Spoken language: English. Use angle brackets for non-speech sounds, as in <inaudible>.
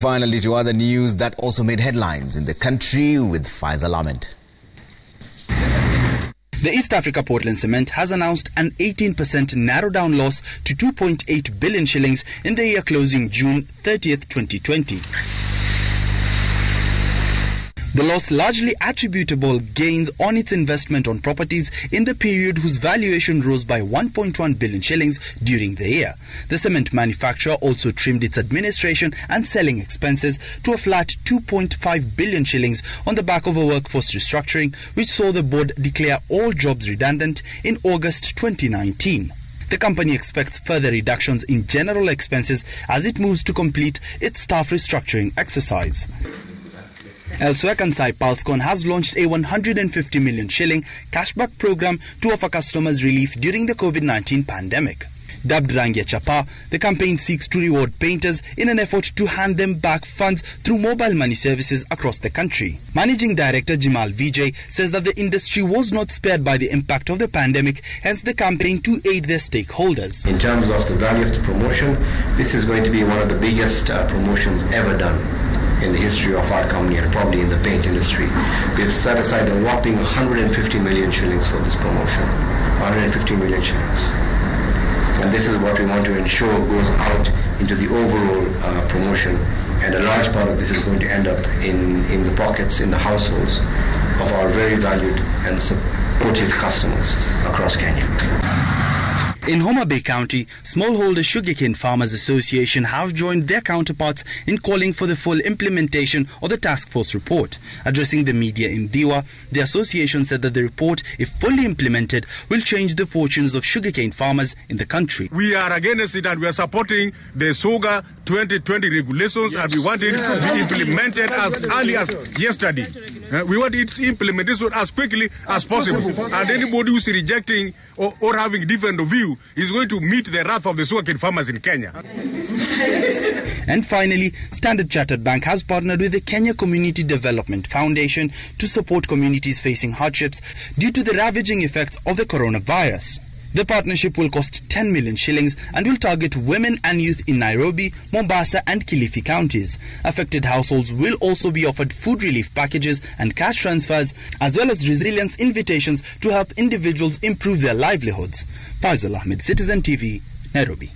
Finally, to other news that also made headlines in the country with Faisal Ahmed. The East Africa Portland Cement has announced an 18% narrow down loss to 2.8 billion shillings in the year closing June 30th, 2020. The loss largely attributable gains on its investment on properties in the period whose valuation rose by 1.1 billion shillings during the year. The cement manufacturer also trimmed its administration and selling expenses to a flat 2.5 billion shillings on the back of a workforce restructuring which saw the board declare all jobs redundant in August 2019. The company expects further reductions in general expenses as it moves to complete its staff restructuring exercise. Elsewhere, Kansai Plascon has launched a 150 million shilling cashback program to offer customers relief during the COVID-19 pandemic. Dubbed Rangia Chapa, the campaign seeks to reward painters in an effort to hand them back funds through mobile money services across the country. Managing Director Jimal Vijay says that the industry was not spared by the impact of the pandemic, hence the campaign to aid their stakeholders. In terms of the value of the promotion, this is going to be one of the biggest uh, promotions ever done in the history of our company and probably in the paint industry. We've set aside a whopping 150 million shillings for this promotion. 150 million shillings. And this is what we want to ensure goes out into the overall uh, promotion. And a large part of this is going to end up in, in the pockets, in the households of our very valued and supportive customers across Kenya. In Homa Bay County, Smallholder Sugarcane Farmers Association have joined their counterparts in calling for the full implementation of the task force report. Addressing the media in Ndhiwa, the association said that the report, if fully implemented, will change the fortunes of sugarcane farmers in the country. We are against it and we are supporting the SOGA 2020 regulations yes. and we want it yes. to be implemented as early as yesterday. Uh, we want it implemented as quickly as possible. And anybody who's rejecting or, or having different view is going to meet the wrath of the sugarcane farmers in Kenya. <laughs> and finally, Standard Chartered Bank has partnered with the Kenya Community Development Foundation to support communities facing hardships due to the ravaging effects of the coronavirus. The partnership will cost 10 million shillings and will target women and youth in Nairobi, Mombasa, and Kilifi counties. Affected households will also be offered food relief packages and cash transfers, as well as resilience invitations to help individuals improve their livelihoods. Faisal Ahmed, Citizen TV, Nairobi.